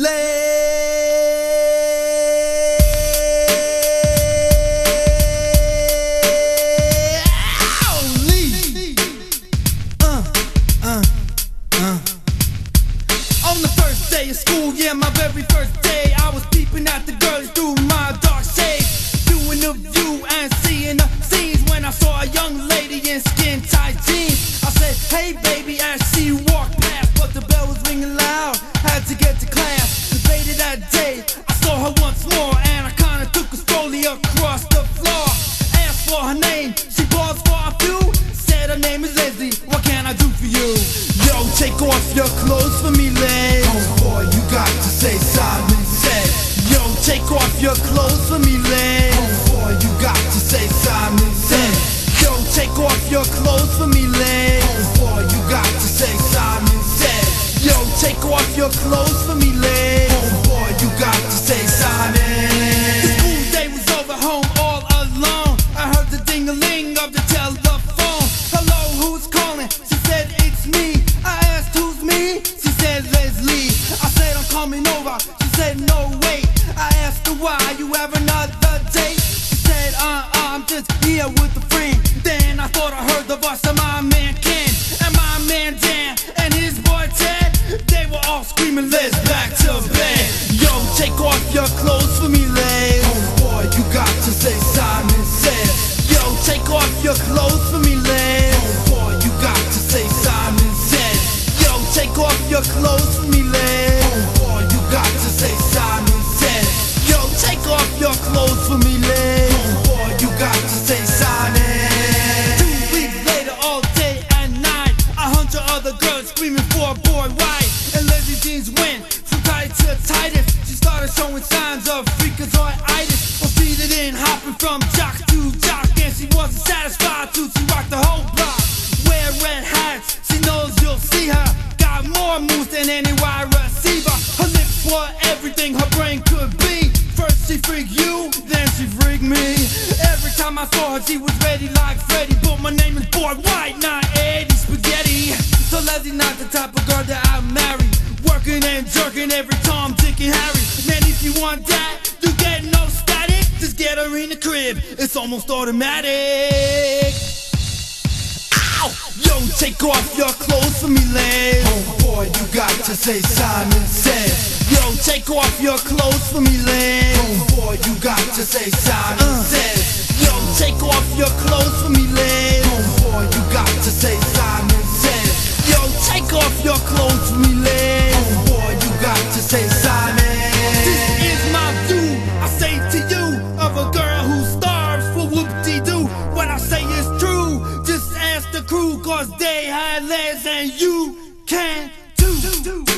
Uh, uh, uh. day of school, yeah, my very first day, I was peeping at the girls through my dark shades, doing the view strolly across the floor. Asked for her name, she paused for a few. Said her name is Leslie. What can I do for you? Yo, take off your clothes for me, Les. Oh boy, you got to say Simon said. Yo, take off your clothes for me, Les. Oh boy, you got to say Simon said. Yo, take off your clothes for me, Les. Coming over. She said no way. I asked her why you have another date. She said uh uh I'm just here with a friend. Then I thought I heard the voice of my man Ken and my man Dan and his boy Ted. They were all screaming, let's back to bed. Yo, take off your clothes for me, Les. Oh boy, you got to say Simon said. Yo, take off your clothes for me, Les. Oh boy, you got to say Simon said. Yo, take off your clothes for me, Les. Got to say Simon said. Yo, take off your clothes for me, Les. Oh boy, you got to say Simon. Two weeks later, all day and night, a hundred other girls screaming for a boy white. And Leslie jeans went from tight to tightest. She started showing signs of freakazoiditis. Proceeded in, hopping from jock to jock, and she wasn't satisfied till she rocked the whole block. Wear red hats, she knows you'll see her. Got more moves than any receiver. Were everything her brain could be. First she freaked you, then she freaked me. Every time I saw her, she was ready like Freddy. But my name is Boy White, not Eddie Spaghetti. So Leslie not the type of girl that I marry. Working and jerking every Tom, Dick, and Harry. Man, if you want that, you get no static. Just get her in the crib, it's almost automatic. Ow! Yo, take off your clothes for me, Les. Oh boy, you got to say Simon said. Yo, take off your clothes for me, Les. Oh boy, you got to say Simon said. Uh. Yo, take off your clothes for me, Les. Oh boy, you got to say Simon said. Yo, take off your clothes for me, Les. Oh boy, you got to say Simon. This is my view, I say to you, of a girl who starves for whoop-de-doo. What I say is true, just ask the crew, cause they had legs and you can too.